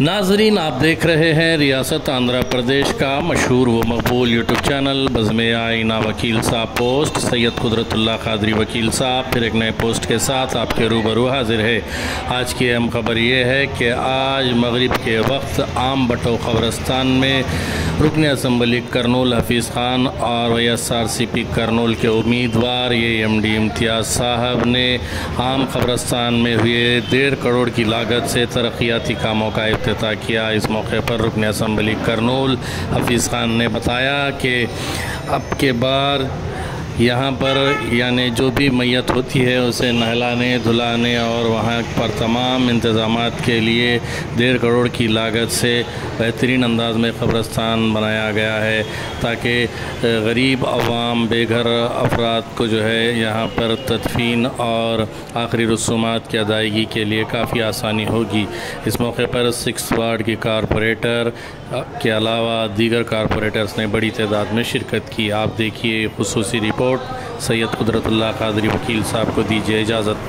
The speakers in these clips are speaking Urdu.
ناظرین، آپ دیکھ رہے ہیں ریاست آندھرا پردیش کا مشہور و مقبول یوٹیوب چینل بزم آئینہ وکیل صاحب پوسٹ، سید قدرت اللہ قادری وکیل صاحب، پھر ایک نئے پوسٹ کے ساتھ آپ کے روبرو حاضر ہے آج کی اہم خبر یہ ہے کہ آج مغرب کے وقت عام بٹو خبرستان میں رکن اسمبلی کرنول حفیظ خان اور Y S R C P Kurnool کے امیدوار، یہ ایم ڈی امتیاز صاحب نے عام قبرستان میں ہوئے دیر کروڑ کی لاگت سے ترقیاتی کاموں کا افتتاح کیا۔ اس موقع پر رکن اسمبلی کرنول حفیظ خان نے بتایا کہ اب کے بار یہاں پر یعنی جو بھی میت ہوتی ہے، اسے نہلانے، دھلانے اور وہاں پر تمام انتظامات کے لیے ڈیڑھ کروڑ کی لاگت سے بہترین انداز میں قبرستان بنایا گیا ہے تاکہ غریب، عوام، بے گھر افراد کو جو ہے یہاں پر تدفین اور آخری رسومات کی ادائیگی کے لیے کافی آسانی ہوگی۔ اس موقع پر سکس وارڈ کی کارپوریٹر کے علاوہ دیگر کارپوریٹرز نے بڑی تعداد میں شرکت کی۔ آپ دیکھیے خصوصی رپورٹ، سید قدرت اللہ قادری وکیل صاحب کو دیجیے اجازت۔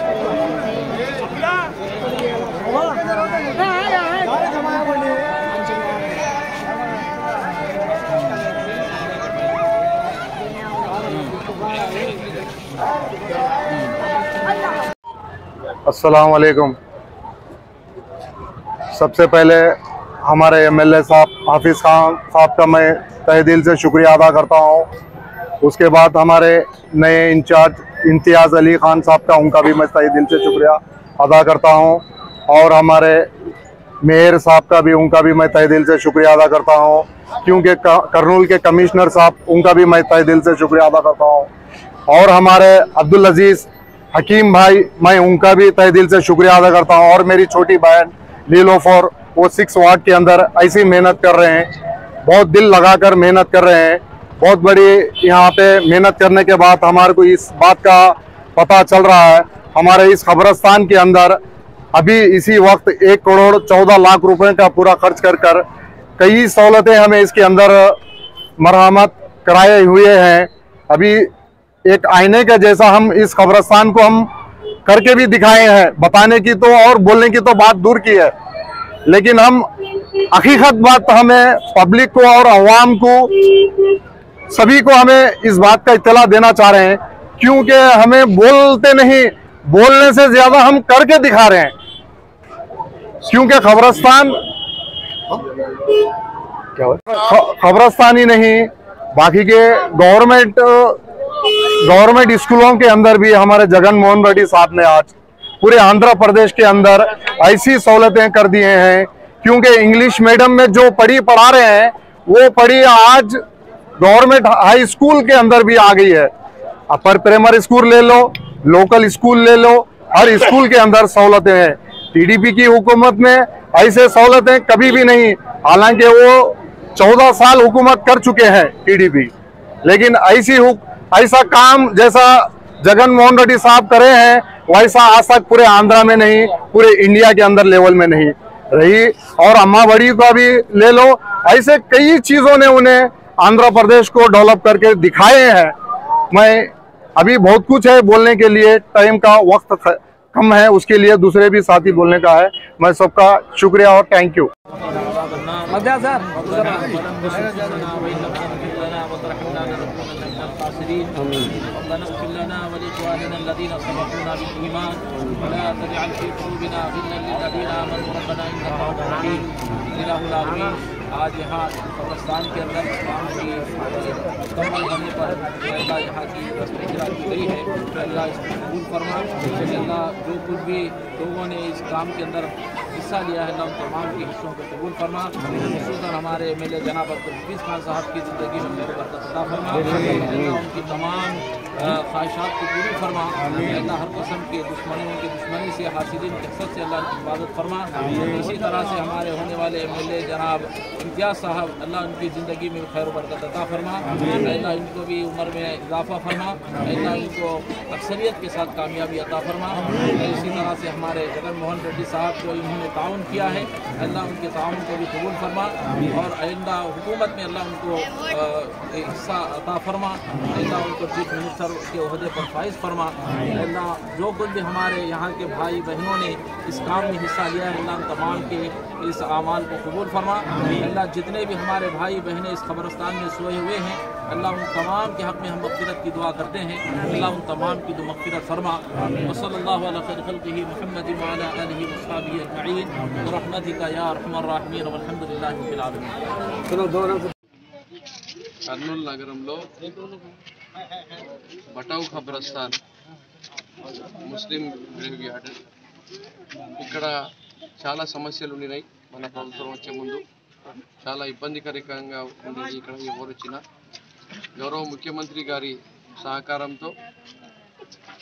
السلام علیکم۔ سب سے پہلے ہمارے ایم ایل اے صاحب، حافظ خان صاحب کا میں تہ دل سے شکریہ ادا کرتا ہوں۔ اس کے بعد ہمارے نئے انچارج امتیاز علی خان صاحب کا، ان کا بھی میں تہ دل سے شکریہ ادا کرتا ہوں۔ اور ہمارے میئر صاحب کا بھی، ان کا بھی میں تہ دل سے شکریہ ادا کرتا ہوں۔ کیونکہ کرنول کے کمشنر صاحب، ان کا بھی میں تہ دل سے شکریہ ادا کرتا ہوں۔ اور ہمارے عبدالعزیز حکیم بھائی، میں ان کا بھی تہ دل سے شکریہ ادا کرتا ہوں اور میری چھوٹی بہن لیلو فور، وہ سکس واٹ کے اندر ایسی محنت کر رہے ہیں۔ بہت دل لگا کر محنت کر رہے ہیں۔ بہت بڑی یہاں پہ محنت کرنے کے بعد ہمارے کو اس بات کا پتہ چل رہا ہے۔ ہمارے اس خبرستان کے اندر ابھی اسی وقت ایک کروڑ چودہ لاکھ روپے کا پورا خرچ کر کر کئی سہولتیں ہمیں اس کے اندر مرحمت کرائے ہوئے ہیں۔ ابھی ایک آئینے کا جیسا ہم اس خبرستان کو ہم کر کے بھی دکھائے ہیں بتانے کی تو اور بولنے کی تو بات دور کی ہے۔ لیکن ہم حقیقت بات ہمیں پبلک کو اور عوام کو سبھی کو ہمیں اس بات کا اطلاع دینا چاہ رہے ہیں۔ کیونکہ ہمیں بولتے نہیں بولنے سے زیادہ ہم کر کے دکھا رہے ہیں۔ کیونکہ خبرستان خبرستان ہی نہیں باقی کے گورنمنٹ گورنمنٹ اسکولوں کے اندر بھی ہمارے جگن موہن ریڈی صاحب نے آج پورے آندھرا پردیش کے اندر ایسی سہولتیں کر دیے ہیں کیونکہ انگلش میڈیم میں جو پڑھی پڑھا رہے ہیں وہ پڑھی آج گورنمنٹ ہائی اسکول کے اندر بھی آ گئی ہے اپر پرائمری اسکول لے لو لوکل اسکول لے لو ہر اسکول کے اندر سہولتیں ہیں ٹی ڈی پی کی حکومت میں ایسے سہولتیں کبھی بھی نہیں حالانکہ وہ چودہ سال حکومت کر چکے ہیں ٹی ڈی پی لیکن ایسی حکومت ایسا کام جیسا جگن موہن ریڈی صاحب کرے ہیں، ویسا آج تک پورے آندھرا میں نہیں، پورے انڈیا کے اندر لیول میں نہیں رہی۔ اور اما بڑی کا بھی لے لو، ایسے کئی چیزوں نے انہیں آندھرا پردیش کو ڈیولپ کر کے دکھائے ہیں۔ میں ابھی بہت کچھ ہے بولنے کے لیے، ٹائم کا وقت کم ہے، اس کے لیے دوسرے بھی ساتھی بولنے کا ہے۔ میں سب کا شکریہ اور تھینک یو ربنا آج یہاں قبرستان کے اندر اسلام کی مکمل ہونے پر اللہ یہاں کی رسم اجرا کی گئی ہے۔ اللہ اس کو قبول فرما اللہ جو کچھ بھی لوگوں نے اس کام کے اندر حصہ لیا ہے اللہ ان تمام کے حصوں کو قبول فرما۔ خصوصاً ہمارے ایم ایل اے جناب عبد الحفیظ خان صاحب کی زندگی میں خیر و برکت عطا فرما۔ اللہ ان کی تمام خواہشات کو پوری فرما۔ اللہ ہر قسم کے دشمنیوں کی دشمنی سے حاصلین کی حسد سے اللہ کی حفاظت فرما۔ اسی طرح سے ہمارے ہونے والے ایم ایل اے جناب امتیاز صاحب اللہ ان کی زندگی میں خیر و برکت عطا فرما۔ اللہ ان کو بھی عمر میں اضافہ فرما۔ اللہ ان کو اکثریت کے ساتھ کامیابی عطا فرما۔ اسی طرح سے ہمارے جگن موہن ریڈی صاحب جو انہوں نے تعاون کیا ہے۔ اللہ ان کے تعاون کو بھی قبول فرما۔ اور آئندہ حکومت میں اللہ ان کو حصہ عطا فرما۔ اللہ ان کو چیف منسٹر کے عہدے پر فائز فرما۔ اللہ جو کچھ بھی ہمارے یہاں کے بھائی بہنوں نے اس کام میں حصہ لیا ہے اللہ تمام کے اس اعمال کو قبول فرما۔ اللہ جتنے بھی ہمارے بھائی بہنیں اس قبرستان میں سوئے ہوئے ہیں اللہ ان تمام کے حق میں ہم مغفرت کی دعا کرتے ہیں اللہ ان تمام کی دو مغفرت فرما وصلی اللہ علیہ خیر خلقہ محمد وعلی آلہ وصحابہ اجمعین برحمتک یا ارحم الراحمین والحمد للہ رب العالمین కర్నూలు నగరంలో బటావు ఖబ్రస్థాన్ ముస్లిం గ్రేవ్ యార్డ్ ఇక్కడ చాలా సమస్యలు ఉన్నాయి మన ప్రభుత్వం వచ్చే ముందు చాలా ఇబ్బందికరంగా ఉండేది ఇక్కడ ఎవరు వచ్చినా. గౌరవ ముఖ్యమంత్రి గారి సహకారంతో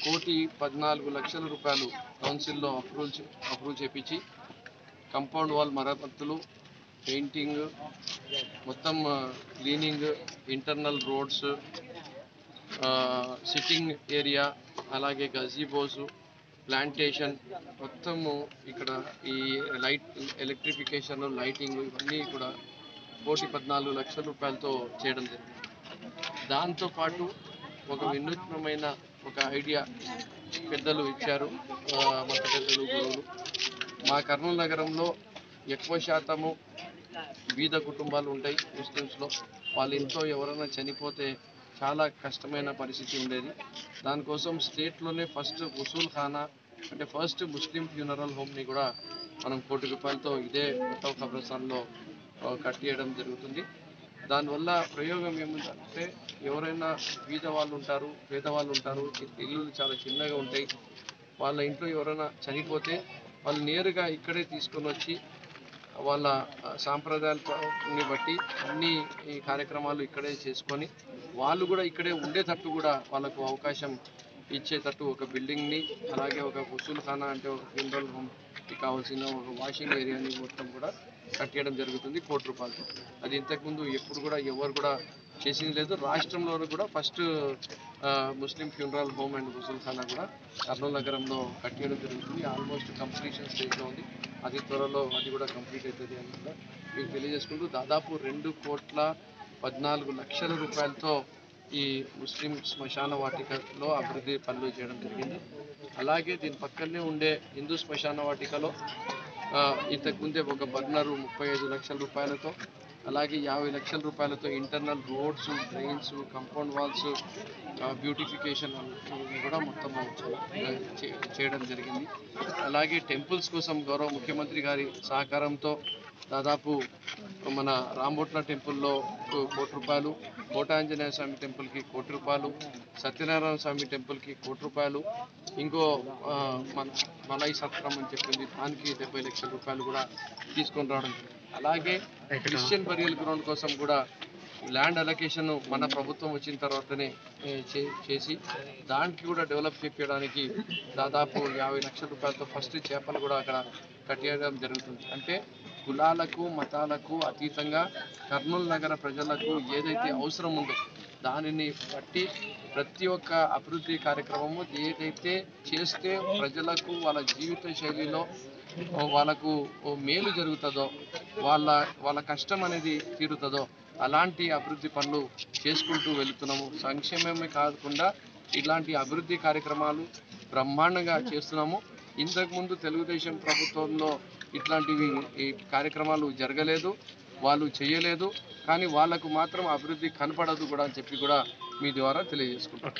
కోటి పద్నాలుగు లక్షల రూపాయలు కౌన్సిల్లో అప్రూవ్ అప్రూవ్ చేపించి కంపౌండ్ వాల్ మరమ్మతులు పెయింటింగ్ మొత్తం cleaning internal roads sitting area అలాగే గజీబోసు ప్లాంటేషన్ మొత్తము ఇక్కడ ఈ లైట్ ఎలక్ట్రిఫికేషన్ లైటింగ్ ఇవన్నీ కూడా కోటి పద్నాలుగు లక్షల రూపాయలతో చేయడం జరిగింది. దాంతోపాటు ఒక వినూత్నమైన ఒక ఐడియా పెద్దలు ఇచ్చారు. మత పెద్దలు గురువులు. మా కర్నూలు నగరంలో ఎక్కువ శాతము బీద కుటుంబాలు ఉంటాయి ముస్లిమ్స్లో. వాళ్ళ ఇంట్లో ఎవరైనా చనిపోతే చాలా కష్టమైన పరిస్థితి ఉండేది. దానికోసం స్టేట్లోనే ఫస్ట్ ఉసూల్ ఖానా అంటే ఫస్ట్ ముస్లిం ఫ్యూనరల్ హోమ్ని కూడా మనం కోటి రూపాయలతో ఇదే మొత్తం కబ్రస్థాన్లో కట్టేయడం జరుగుతుంది. దానివల్ల ప్రయోగం ఏముందంటే ఎవరైనా బీద వాళ్ళు ఉంటారు పేదవాళ్ళు ఉంటారు ఇల్లు చాలా చిన్నగా ఉంటాయి. వాళ్ళ ఇంట్లో ఎవరైనా చనిపోతే వాళ్ళు నేరుగా ఇక్కడే తీసుకొని వచ్చి వాళ్ళ సాంప్రదాయాలని బట్టి అన్ని కార్యక్రమాలు ఇక్కడే చేసుకొని వాళ్ళు కూడా ఇక్కడే ఉండేటట్టు కూడా వాళ్ళకు అవకాశం ఇచ్చేటట్టు ఒక బిల్డింగ్ని అలాగే ఒక వసూలు ఖానా అంటే ఒక ఫ్యూనరల్ హోమ్కి కావాల్సిన ఒక వాషింగ్ ఏరియాని మొత్తం కూడా కట్టేయడం జరుగుతుంది కోటి రూపాయలు అది ఇంతకుముందు ఎప్పుడు కూడా ఎవరు కూడా చేసింది లేదు. రాష్ట్రంలో కూడా first Muslim funeral home and Vasool ఖానా కూడా కర్నూలు నగరంలో కట్టేయడం జరుగుతుంది. ఆల్మోస్ట్ కంప్లీషన్ స్టేజ్లో ఉంది. అది త్వరలో అది కూడా కంప్లీట్ అవుతుంది అని కూడా మీకు తెలియజేసుకుంటూ దాదాపు రెండు కోట్ల పద్నాలుగు లక్షల రూపాయలతో ఈ ముస్లిం శ్మశాన వాటికలో అభివృద్ధి పనులు చేయడం జరిగింది. అలాగే దీని పక్కనే ఉండే హిందూ శ్మశాన వాటికలో ఇంతకుముందే ఒక బర్నరు ముప్పై ఐదు లక్షల రూపాయలతో అలాగే యాభై లక్షల రూపాయలతో internal roads drains compound walls beautification కూడా మొత్తం చేయడం జరిగింది. అలాగే టెంపుల్స్ కోసం గౌరవ ముఖ్యమంత్రి గారి సహకారంతో దాదాపు మన రాంబోట్ల టెంపుల్లో కోటి రూపాయలు కోటాంజనేయ స్వామి టెంపుల్కి కోటి రూపాయలు సత్యనారాయణ స్వామి టెంపుల్కి కోటి రూపాయలు ఇంకో మన మలై సత్రం అని చెప్పింది దానికి డెబ్బై లక్షల రూపాయలు కూడా తీసుకొని రావడం. అలాగే క్రిస్టియన్ బరియల్ గ్రౌండ్ కోసం కూడా ల్యాండ్ అలొకేషన్ మన ప్రభుత్వం వచ్చిన తర్వాతనే చేసి దానికి కూడా డెవలప్ చేపించడానికి దాదాపు యాభై లక్షల రూపాయలతో ఫస్ట్ చేపలు కూడా అక్కడ కట్టేయడం జరుగుతుంది అంటే కులాలకు మతాలకు అతీతంగా కర్నూలు నగర ప్రజలకు ఏదైతే అవసరం ఉందో దానిని బట్టి ప్రతి ఒక్క అభివృద్ధి కార్యక్రమము ఏదైతే చేస్తే ప్రజలకు వాళ్ళ జీవిత శైలిలో వాళ్ళకు మేలు జరుగుతుందో వాళ్ళ వాళ్ళ కష్టం అనేది తీరుతుందో అలాంటి అభివృద్ధి పనులు చేసుకుంటూ వెళుతున్నాము. సంక్షేమమే కాకుండా ఇలాంటి అభివృద్ధి కార్యక్రమాలు బ్రహ్మాండంగా చేస్తున్నాము. ఇంతకుముందు తెలుగుదేశం ప్రభుత్వంలో ఇట్లాంటివి ఈ కార్యక్రమాలు జరగలేదు వాళ్ళు చేయలేదు కానీ వాళ్ళకు మాత్రం అభివృద్ధి కనపడదు కూడా అని చెప్పి కూడా మీ ద్వారా తెలియజేసుకుంటాం